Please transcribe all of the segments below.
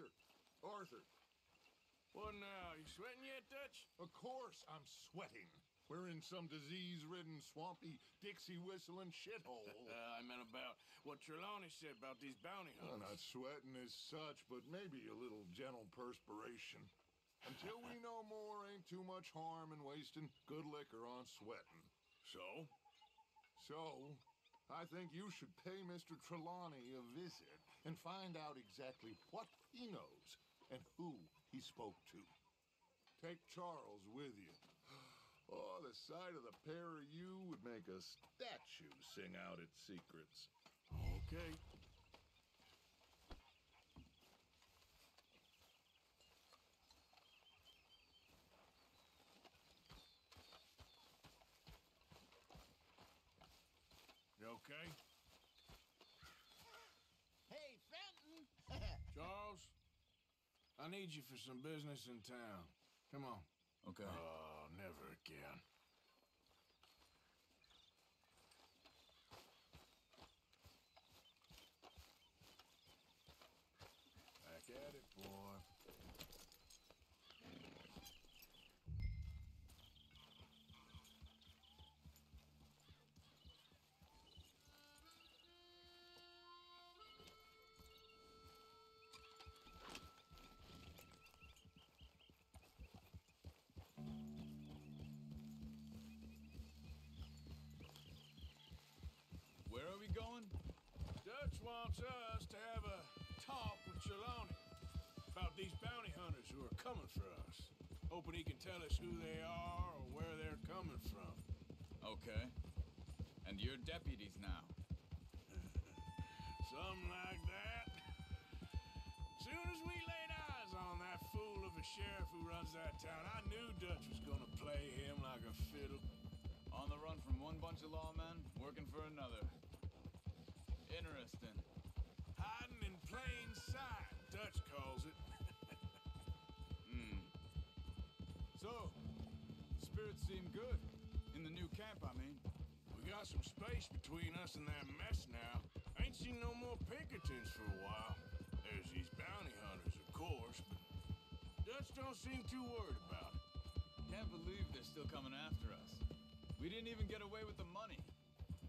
Arthur! Arthur! What now? You sweating yet, Dutch? Of course I'm sweating. We're in some disease-ridden, swampy, Dixie-whistling shithole. Uh, I meant about what Trelawny said about these bounty well, hunters. not sweating as such, but maybe a little gentle perspiration. Until we know more, ain't too much harm in wasting good liquor on sweating. So? So, I think you should pay Mr. Trelawny a visit and find out exactly what he knows and who he spoke to. Take Charles with you. Oh, the sight of the pair of you would make a statue sing out its secrets. Okay. Okay? Hey, Fenton! Charles? I need you for some business in town. Come on. Okay. Oh, never again. Dutch us to have a talk with Trelawny about these bounty hunters who are coming for us. Hoping he can tell us who they are or where they're coming from. Okay. And you're deputies now. Something like that. Soon as we laid eyes on that fool of a sheriff who runs that town, I knew Dutch was gonna play him like a fiddle. On the run from one bunch of lawmen, working for another. Interesting. So, spirits seem good. In the new camp, I mean. We got some space between us and that mess now. Ain't seen no more Pinkertons for a while. There's these bounty hunters, of course, but Dutch don't seem too worried about it. Can't believe they're still coming after us. We didn't even get away with the money.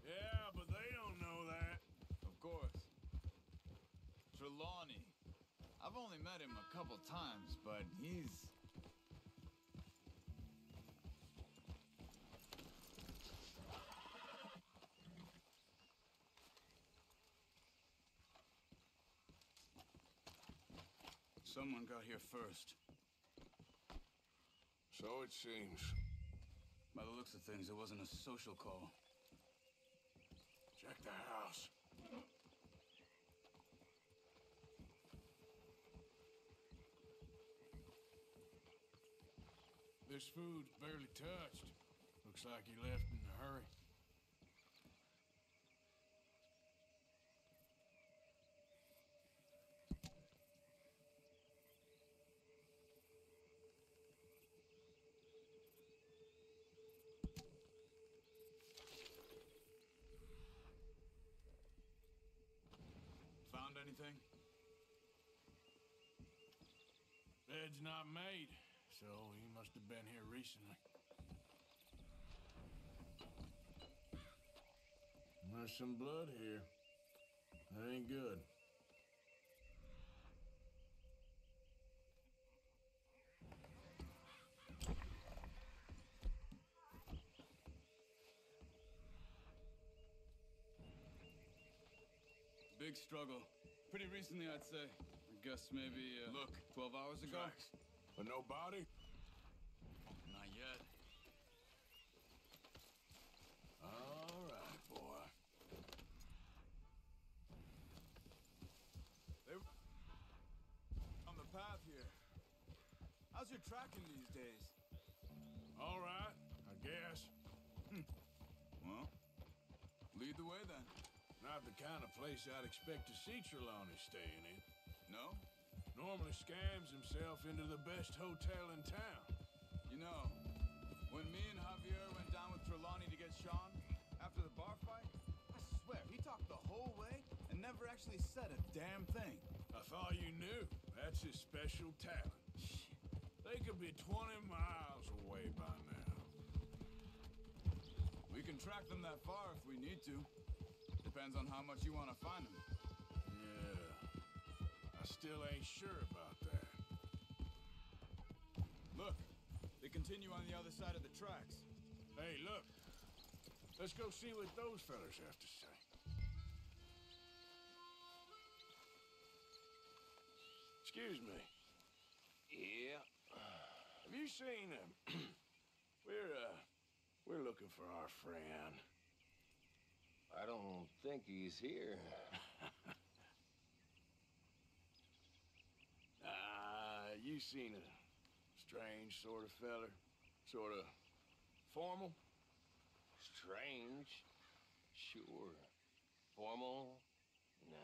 Yeah, but they don't know that. Of course. Trelawny. I've only met him a couple times, but he's... Someone got here first. So it seems. By the looks of things, it wasn't a social call. Check the house. This food's barely touched. Looks like he left in a hurry. Found anything? Bed's not made, so he must have been here recently. There's some blood here. That ain't good. Big struggle. Pretty recently, I'd say. I guess maybe, uh, Look. 12 hours ago? Tracks. But no body? Not yet. All right, boy. They on the path here. How's your tracking these days? All right, I guess. Well, lead the way then. Not the kind of place I'd expect to see Trelawny staying in. No? Normally scams himself into the best hotel in town. You know, when me and Javier went down with Trelawny to get Sean, after the bar fight, I swear, he talked the whole way and never actually said a damn thing. I thought you knew. That's his special talent. They could be 20 miles away by now. We can track them that far if we need to. Depends on how much you want to find them. Yeah. I still ain't sure about that. Look, they continue on the other side of the tracks. Hey, look. Let's go see what those fellas have to say. Excuse me. Yeah. Have you seen him? we're, uh, we're looking for our friend. I don't think he's here. Ah, you seen a strange sort of feller? Sort of formal? Strange. Sure. Formal? Nah.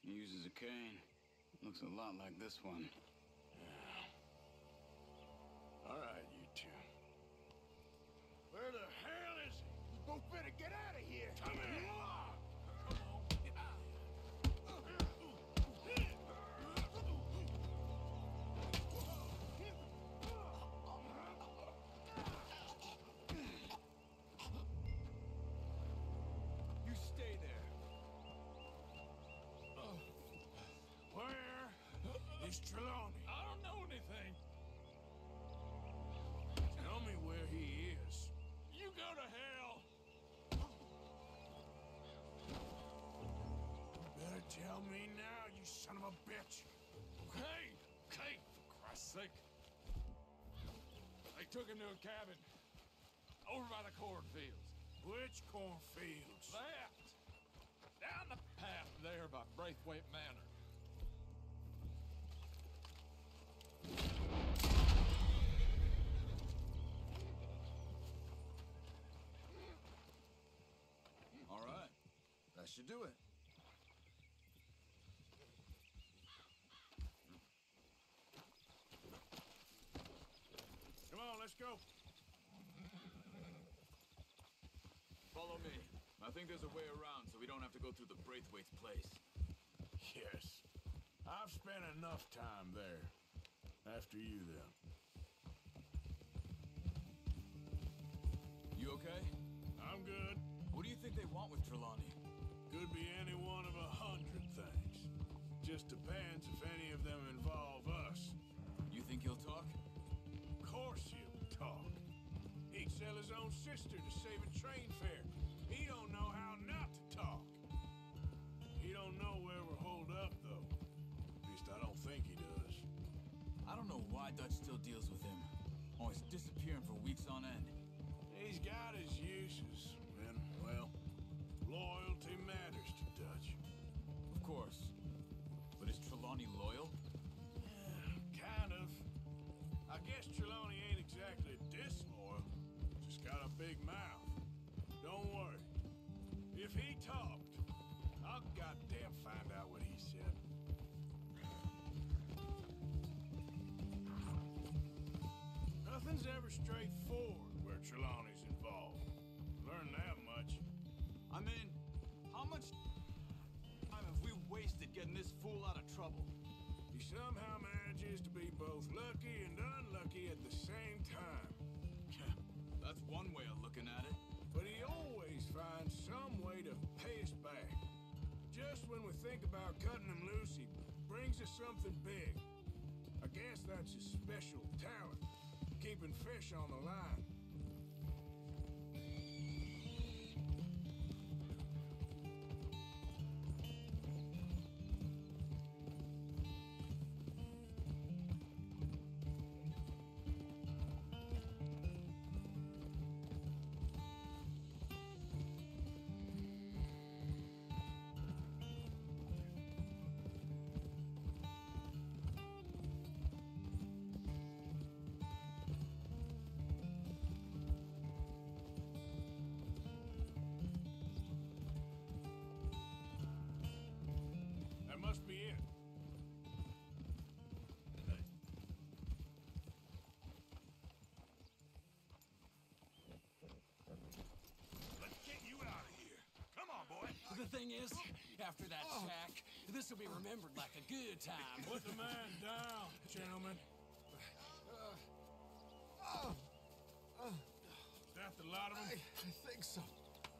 He uses a cane. Looks a lot like this one. Yeah. All right, Better tell me now, you son of a bitch. Okay, okay, for Christ's sake. They took him to a cabin over by the cornfields. Which cornfields? That! Down the path there by Braithwaite Manor. All right. That should do it. Come on, let's go. Follow me. I think there's a way around so we don't have to go through the Braithwaite's place. Yes. I've spent enough time there. After you, then. You okay? I'm good. What do you think they want with Trelawny? Could be any one of a hundred things. Just depends if any of them involve us. You think he'll talk? Of course he'll talk. He'd sell his own sister to save a train fare. Know somehow manages to be both lucky and unlucky at the same time. That's one way of looking at it. But he always finds some way to pay us back. Just when we think about cutting him loose, he brings us something big. I guess that's his special talent, keeping fish on the line. The thing is, after that shack, This will be remembered like a good time. Put the man down, gentlemen. Is that the lot of I, them? I think so.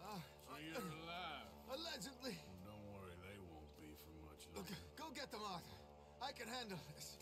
Uh, So you're alive. allegedly. Well, don't worry, they won't be for much Look, longer. go get them, Arthur. I can handle this.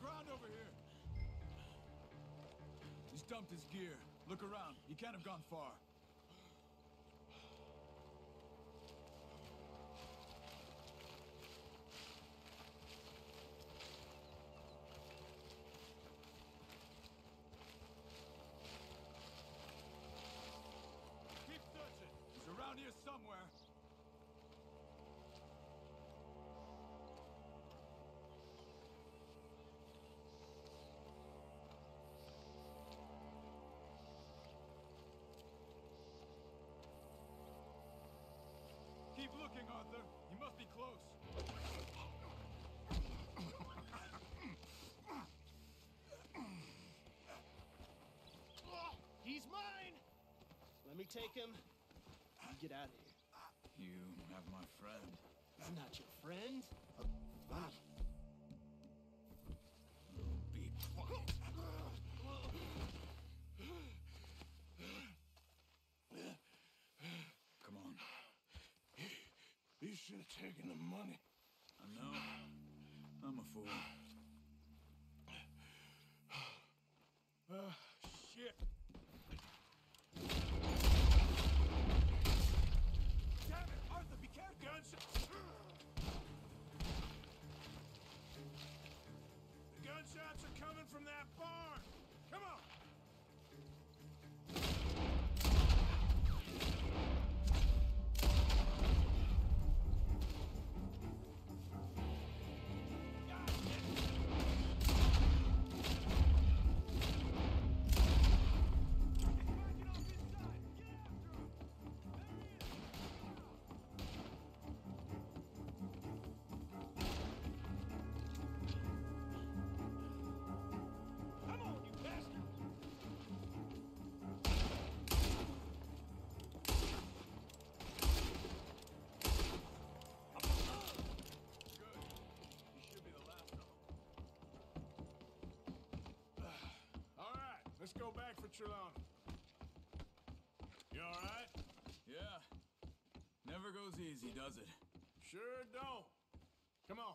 Ground over here! He's dumped his gear. Look around. He can't have gone far. Keep searching. He's around here somewhere. Keep looking, Arthur. He must be close. He's mine! Let me take him. You get out of here. You have my friend. He's not your friend. Be quiet. Come on. You should have taken the money. I know. I'm a fool. Trelawny. You all right? Yeah. Never goes easy, does it? Sure don't. Come on.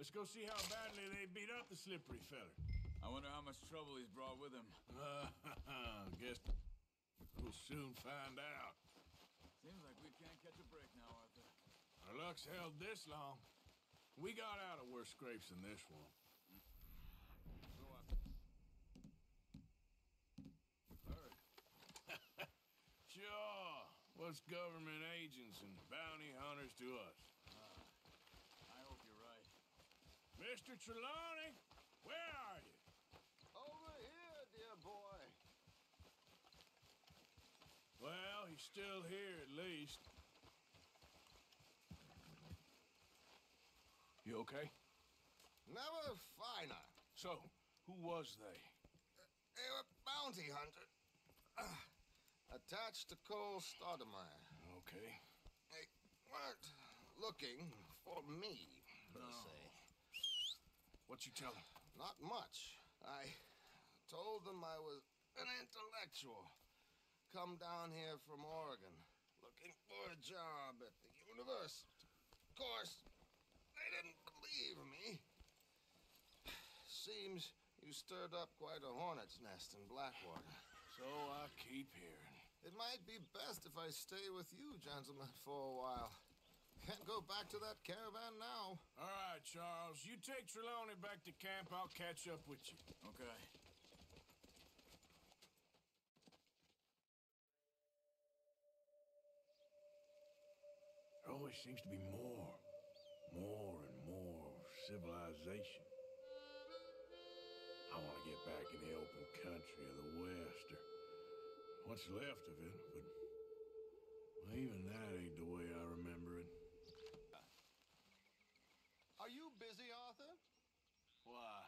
Let's go see how badly they beat up the slippery feller. I wonder how much trouble he's brought with him. Uh, guess we'll soon find out. Seems like we can't catch a break now, Arthur. Our luck's held this long. We got out of worse scrapes than this one. Go on. Heard. Sure. What's government agents and bounty hunters to us? Ah, I hope you're right. Mr. Trelawny, where are you? Over here, dear boy. Well, he's still here at least. You okay? Never finer. So, who was they? They were bounty hunter. Attached to Cole Stoudemire. Okay. They weren't looking for me, per No. se. What you tell him? Not much. I told them I was an intellectual. Come down here from Oregon, looking for a job at the university. Of course, they didn't believe me. Seems you stirred up quite a hornet's nest in Blackwater. So I keep hearing. It might be best if I stay with you, gentlemen, for a while. Can't go back to that caravan now. All right, Charles. You take Trelawny back to camp. I'll catch up with you. Okay. There always seems to be more, more and more civilization. I want to get back in the open country of the West, or what's left of it, but well, even that ain't the way I remember it. Are you busy, Arthur? Why?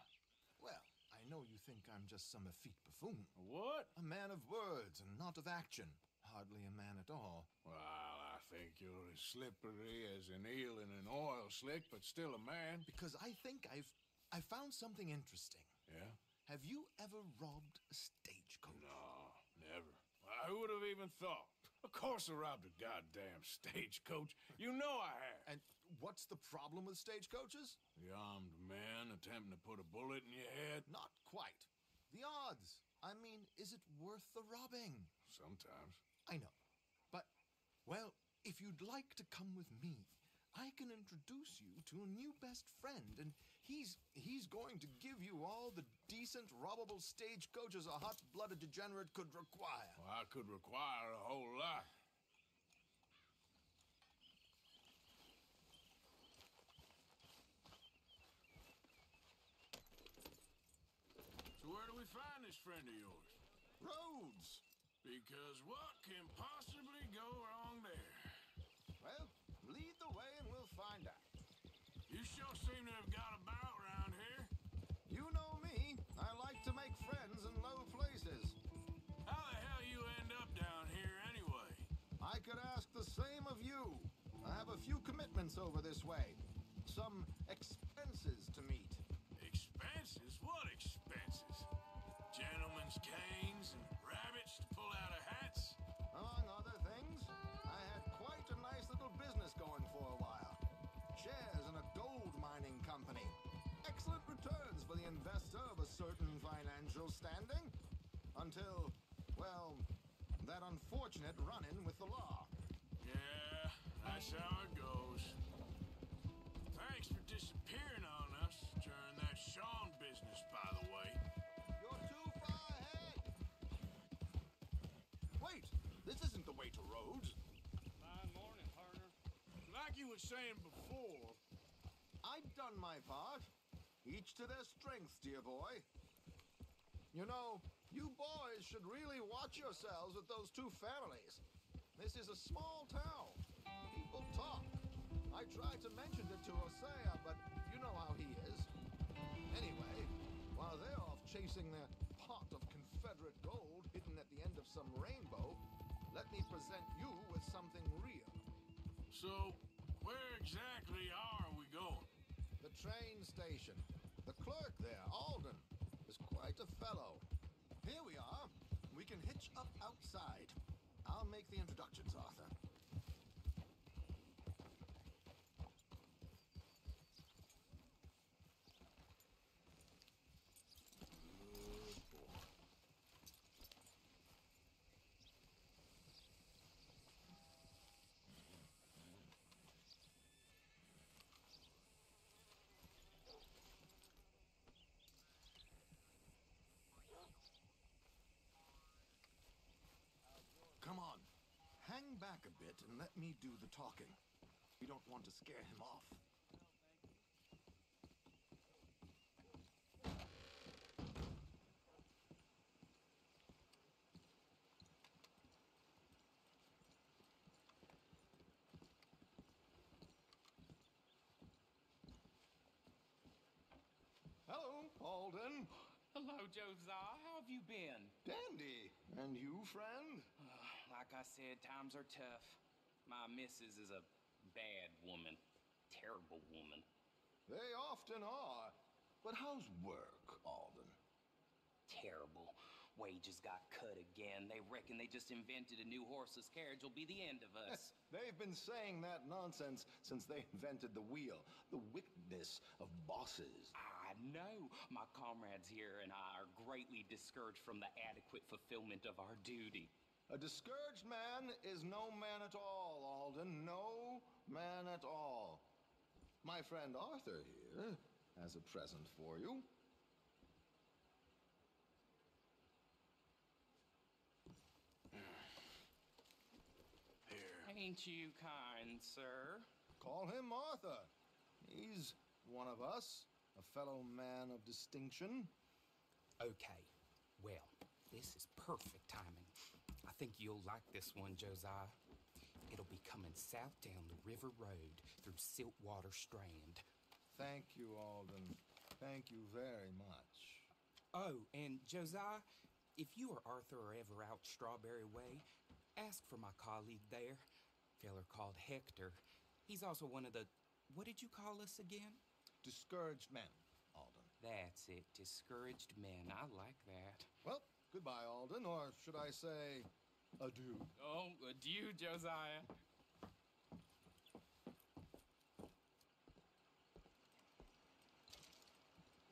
Well, I know you think I'm just some effete buffoon. What? A man of words and not of action. Hardly a man at all. Well, I think you're as slippery as an eel in an oil slick, but still a man. Because I think I've I found something interesting. Yeah? Have you ever robbed a stagecoach? No, never. Why, who would have even thought? Of course I robbed a goddamn stagecoach. You know I have. And what's the problem with stagecoaches? The armed man attempting to put a bullet in your head? Not quite. The odds. I mean, is it worth the robbing? Sometimes. I know. But, well, if you'd like to come with me, I can introduce you to a new best friend, and he's he's going to give you all the decent, robbable stagecoaches a hot-blooded degenerate could require. Well, I could require a whole lot. So where do we find this friend of yours? Rhodes. Because what can possibly go wrong there? Well, lead the way and we'll find out. You sure seem to have got about few commitments over this way. Some expenses to meet. Expenses? What expenses? Gentlemen's canes and rabbits to pull out of hats? Among other things, I had quite a nice little business going for a while. Shares in a gold mining company. Excellent returns for the investor of a certain financial standing. Until, well, that unfortunate run in with the law. Yeah, that's how it goes. Thanks for disappearing on us during that Sean business, by the way. You're too far ahead. Wait, this isn't the way to Rhodes. Fine morning, partner. Like you were saying before, I've done my part. Each to their strengths, dear boy. You know, you boys should really watch yourselves with those two families. This is a small town. Talk. I tried to mention it to Hosea, but you know how he is. Anyway, while they're off chasing their pot of Confederate gold hidden at the end of some rainbow, let me present you with something real. so where exactly are we going? The train station. The clerk there, Alden, is quite a fellow. Here we are. We can hitch up outside. I'll make the introductions, Arthur. Come on. Hang back a bit and let me do the talking. We don't want to scare him off. Hello, Alden. Hello, Josiah. How have you been? Dandy. And you, friend? I said, times are tough. My missus is a bad woman. Terrible woman. They often are. But how's work, Alden? Terrible. Wages got cut again. They reckon they just invented a new horseless carriage will be the end of us. They've been saying that nonsense since they invented the wheel. The wickedness of bosses. I know. My comrades here and I are greatly discouraged from the adequate fulfillment of our duty. A discouraged man is no man at all, Alden. No man at all. My friend Arthur here has a present for you. Here. Ain't you kind, sir? Call him Arthur. He's one of us, a fellow man of distinction. Okay. Well, this is perfect timing. I think you'll like this one, Josiah. It'll be coming south down the river road through Siltwater Strand. Thank you, Alden. Thank you very much. Oh, and Josiah, if you or Arthur are ever out Strawberry Way, ask for my colleague there, feller called Hector. He's also one of the. What did you call us again? Discouraged men, Alden. That's it, discouraged men. I like that. Well, goodbye, Alden, or should I say adieu? Oh, adieu, Josiah.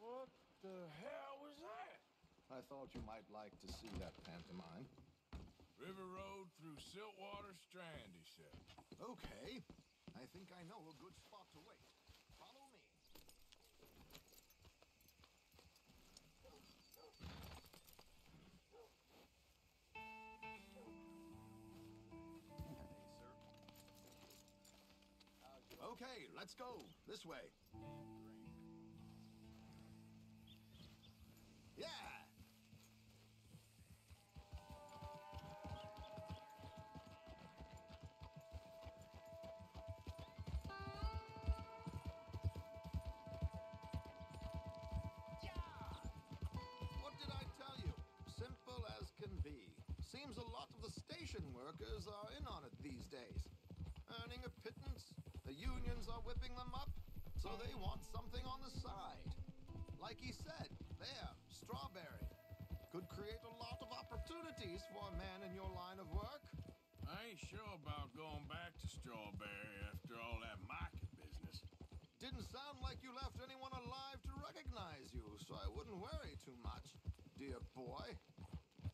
What the hell was that? I thought you might like to see that pantomime. River Road through Siltwater Strand, he said. Okay, I think I know a good spot to wait. Okay, let's go. This way. Yeah! What did I tell you? Simple as can be. Seems a lot of the station workers are in on it these days. Earning a pittance, the unions are whipping them up, so they want something on the side. Like he said, there, strawberry. Could create a lot of opportunities for a man in your line of work. I ain't sure about going back to Strawberry after all that market business. Didn't sound like you left anyone alive to recognize you, so I wouldn't worry too much, dear boy.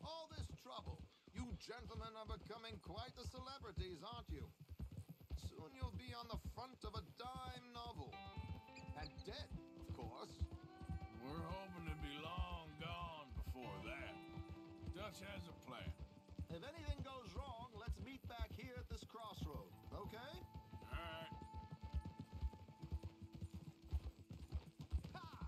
All this trouble. You gentlemen are becoming quite the celebrities, aren't you? Soon you'll be on the front of a dime novel. And dead, of course. We're hoping to be long gone before that. Dutch has a plan. If anything goes wrong, let's meet back here at this crossroad, okay? All right. Ha!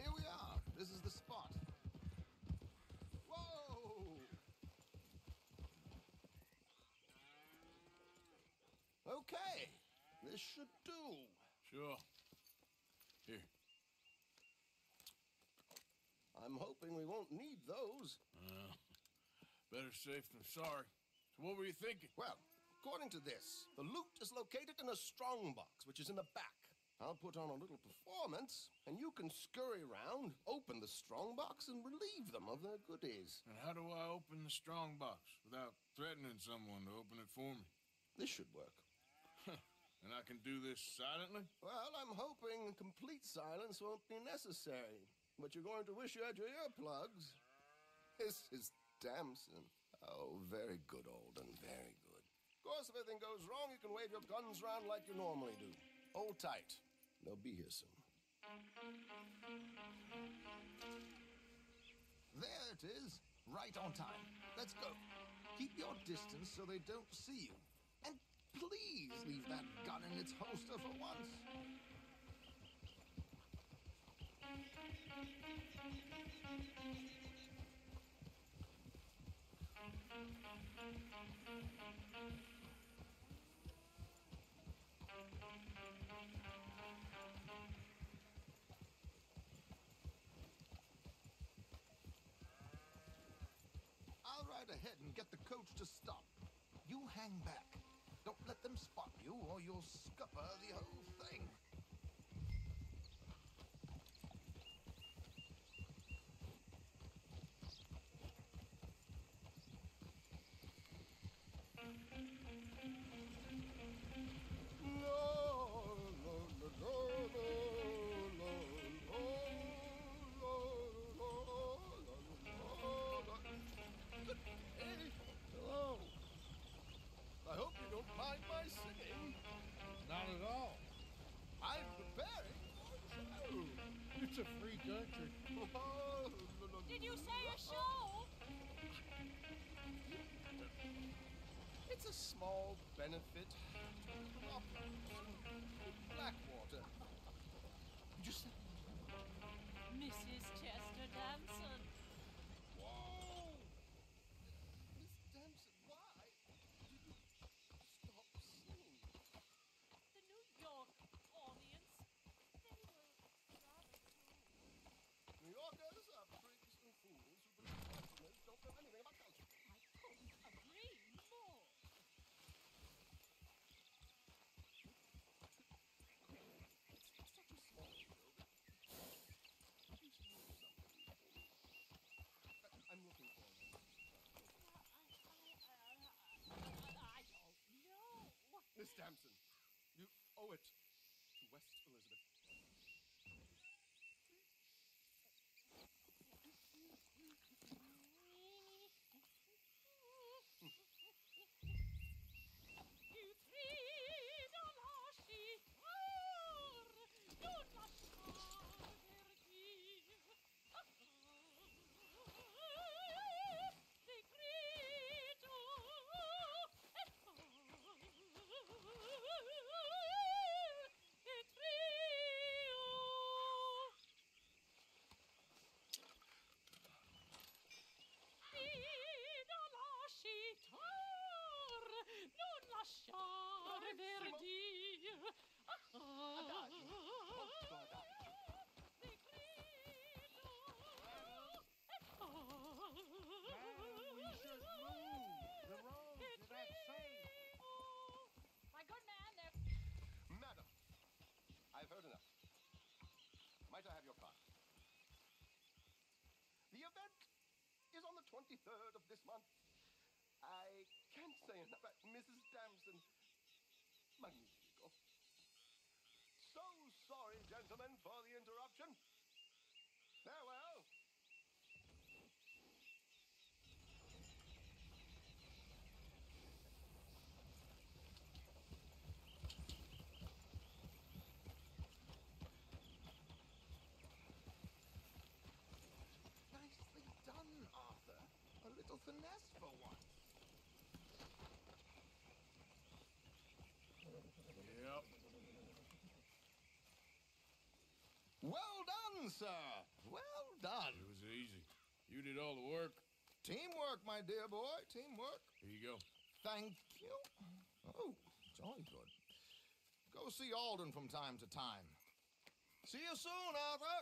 Here we are. This is the spot. Whoa! Okay, this should do. Sure. Here. I'm hoping we won't need those. Uh, better safe than sorry. So what were you thinking? Well, according to this, the loot is located in a strong box, which is in the back. I'll put on a little performance, and you can scurry around, open the strong box, and relieve them of their goodies. And how do I open the strong box without threatening someone to open it for me? This should work. And I can do this silently? Well, I'm hoping complete silence won't be necessary, but you're going to wish you had your earplugs. This is Damson. Oh, very good, Alden, very good. Of course, if anything goes wrong, you can wave your guns around like you normally do. Hold tight. They'll be here soon. There it is, right on time. Let's go. Keep your distance so they don't see you. And please leave that gun in its holster for once. Ahead and get the coach to stop. You hang back. Don't let them spot you, or you'll scupper benefit to Cooper's in Blackwater. Just Mrs. Chester Damson. Whoa! Miss Damson, why did you stop singing? The New York audience. They were rather cool. New Yorkers are prigs and fools who believe Westerners don't know anything about culture. I couldn't agree more. It's such a small world. You should know something for me. I- I'm looking for you. I, I, uh, I don't know. Miss Damson, lasciar verdir. Adagio, molto adagio. My good man, there. Madam, I've heard enough. Might I have your card? The event is on the 23rd of this month. I can't say enough. but Mrs. Magnifico. So sorry, gentlemen, for the interruption. Farewell. Nicely done, Arthur. A little finesse for once. Yep. Well done, sir. Well done. It was easy. You did all the work. Teamwork, my dear boy. Teamwork. Here you go. Thank you. Oh, jolly good. Go see Alden from time to time. See you soon, Arthur.